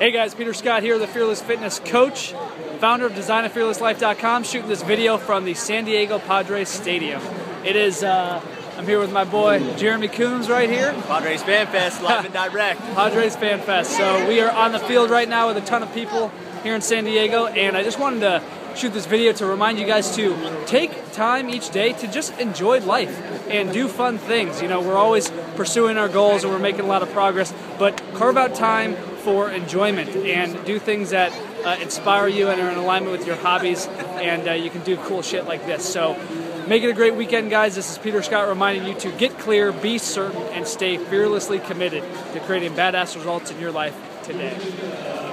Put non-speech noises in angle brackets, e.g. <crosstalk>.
Hey guys, Peter Scott here, the Fearless Fitness Coach, founder of DesignAFearlessLife.com, shooting this video from the San Diego Padres Stadium. It is, uh, I'm here with my boy Jeremy Coombs right here. Padres Fan Fest, live and <laughs> direct. Padres Fan Fest. So we are on the field right now with a ton of people here in San Diego, and I just wanted to shoot this video to remind you guys to take time each day to just enjoy life and do fun things. You know, we're always pursuing our goals and we're making a lot of progress, but carve out time for enjoyment and do things that uh, inspire you and are in alignment with your hobbies, and uh, you can do cool shit like this. So, make it a great weekend, guys. This is Peter Scott reminding you to get clear, be certain, and stay fearlessly committed to creating badass results in your life today.